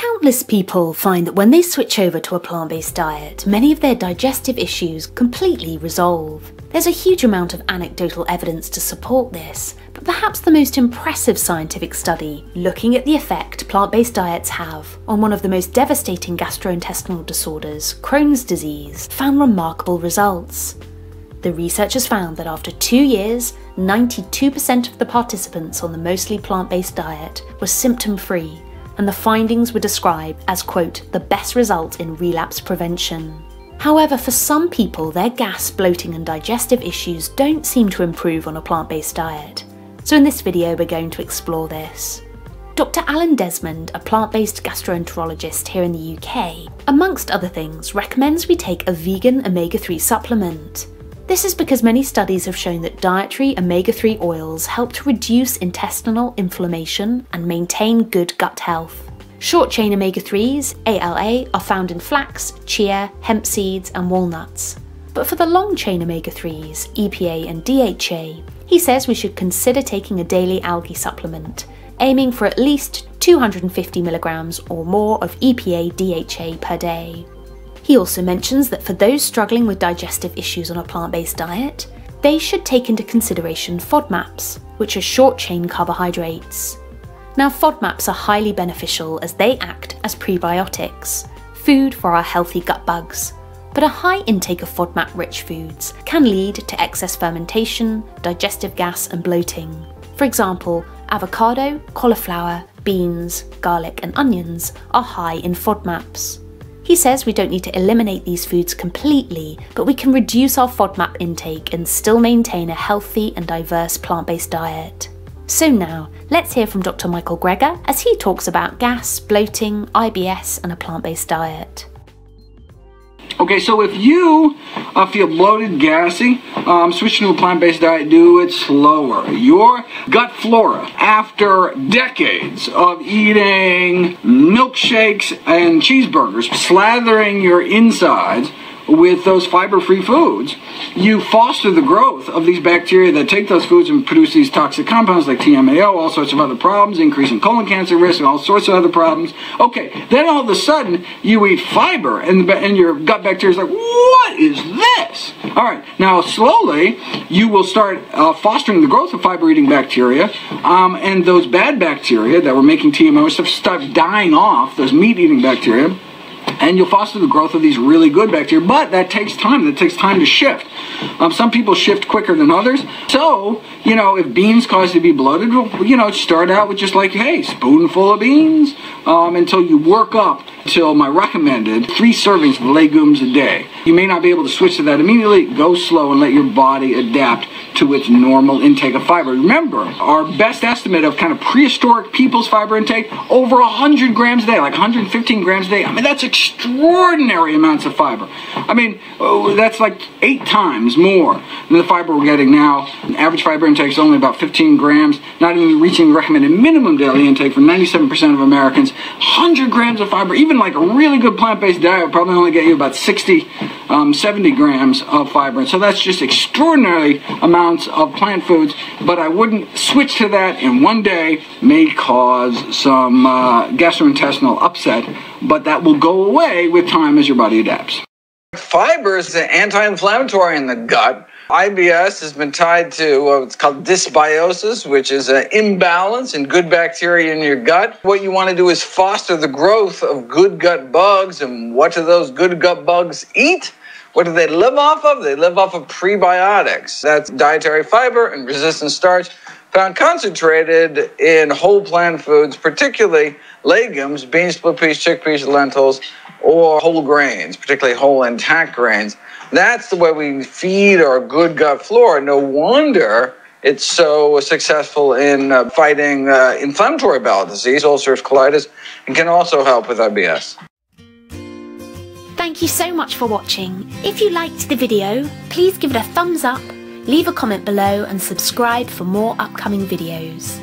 Countless people find that when they switch over to a plant based diet, many of their digestive issues completely resolve. There's a huge amount of anecdotal evidence to support this, but perhaps the most impressive scientific study looking at the effect plant based diets have on one of the most devastating gastrointestinal disorders, Crohn's disease, found remarkable results. The researchers found that after two years, 92% of the participants on the mostly plant based diet were symptom free, and the findings were described as, quote, the best result in relapse prevention. However, for some people, their gas, bloating, and digestive issues don't seem to improve on a plant based diet. So, in this video, we're going to explore this. Dr. Alan Desmond, a plant based gastroenterologist here in the UK, amongst other things, recommends we take a vegan omega 3 supplement. This is because many studies have shown that dietary omega 3 oils help to reduce intestinal inflammation and maintain good gut health. Short chain omega 3s, ALA, are found in flax, chia, hemp seeds, and walnuts. But for the long chain omega 3s, EPA and DHA, he says we should consider taking a daily algae supplement, aiming for at least 250 milligrams or more of EPA DHA per day. He also mentions that for those struggling with digestive issues on a plant based diet, they should take into consideration FODMAPs, which are short chain carbohydrates. Now, FODMAPs are highly beneficial as they act as prebiotics, food for our healthy gut bugs. But a high intake of FODMAP rich foods can lead to excess fermentation, digestive gas, and bloating. For example, avocado, cauliflower, beans, garlic, and onions are high in FODMAPs. He says we don't need to eliminate these foods completely, but we can reduce our FODMAP intake and still maintain a healthy and diverse plant based diet. So now, let's hear from Dr. Michael Greger as he talks about gas, bloating, IBS, and a plant based diet. Okay, so if you uh, feel bloated, gassy, um, switching to a plant-based diet, do it slower. Your gut flora, after decades of eating milkshakes and cheeseburgers, slathering your insides, with those fiber-free foods, you foster the growth of these bacteria that take those foods and produce these toxic compounds like TMAO, all sorts of other problems, increasing colon cancer risk, and all sorts of other problems. Okay, then all of a sudden you eat fiber, and, the, and your gut bacteria is like, what is this? All right, now slowly you will start uh, fostering the growth of fiber-eating bacteria, um, and those bad bacteria that were making TMAO stuff start dying off, those meat-eating bacteria and you'll foster the growth of these really good bacteria. But that takes time. That takes time to shift. Um, some people shift quicker than others. So, you know, if beans cause you to be bloated, well, you know, start out with just like, hey, spoonful of beans um, until you work up till my recommended three servings of legumes a day. You may not be able to switch to that immediately. Go slow and let your body adapt to its normal intake of fiber. Remember, our best estimate of kind of prehistoric people's fiber intake, over 100 grams a day, like 115 grams a day. I mean, that's extraordinary amounts of fiber. I mean, oh, that's like eight times more than the fiber we're getting now. Average fiber intake is only about 15 grams, not even reaching the recommended minimum daily intake for 97% of Americans. 100 grams of fiber, even like a really good plant-based diet would probably only get you about 60, um, 70 grams of fiber. And so that's just extraordinary amounts of plant foods, but I wouldn't switch to that in one day may cause some uh, gastrointestinal upset, but that will go away with time as your body adapts. Fiber is anti-inflammatory in the gut. IBS has been tied to what's called dysbiosis, which is an imbalance in good bacteria in your gut. What you want to do is foster the growth of good gut bugs. And what do those good gut bugs eat? What do they live off of? They live off of prebiotics. That's dietary fiber and resistant starch found concentrated in whole plant foods, particularly legumes, beans, split peas, chickpeas, lentils, or whole grains, particularly whole intact grains. That's the way we feed our good gut flora. No wonder it's so successful in uh, fighting uh, inflammatory bowel disease, ulcerative colitis, and can also help with IBS. Thank you so much for watching. If you liked the video, please give it a thumbs up, leave a comment below and subscribe for more upcoming videos.